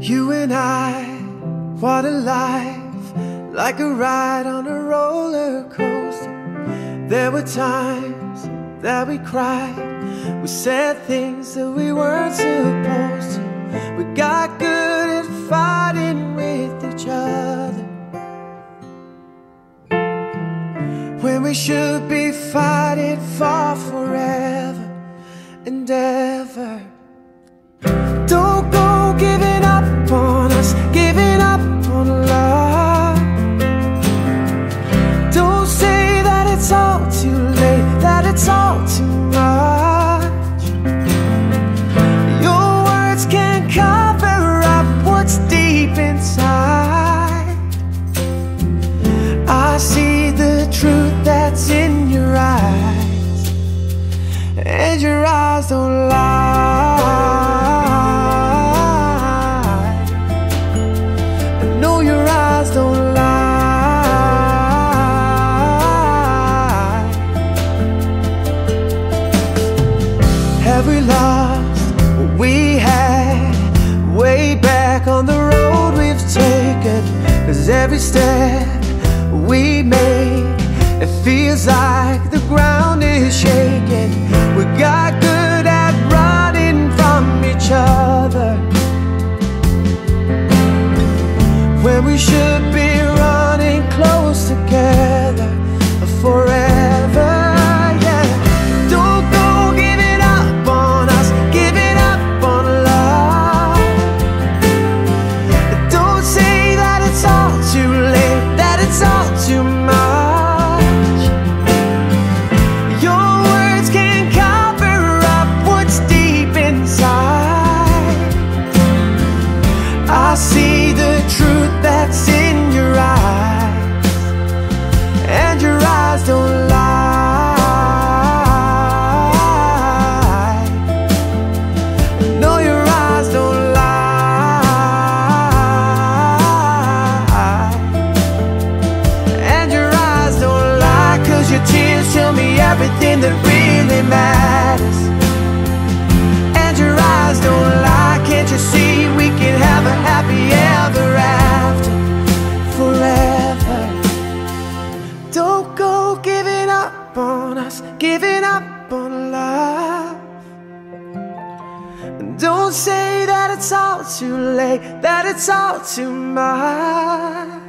You and I, what a life, like a ride on a roller coaster. There were times that we cried, we said things that we weren't supposed to. We got good at fighting with each other. When we should be fighting for forever and ever. And your eyes don't lie. I know your eyes don't lie. Have we lost what we had way back on the road we've taken? Cause every step we make, it feels like the ground is shaking. We got good at running from each other. When we should everything that really matters. And your eyes don't lie, can't you see we can have a happy ever after forever? Don't go giving up on us, giving up on love. Don't say that it's all too late, that it's all too much.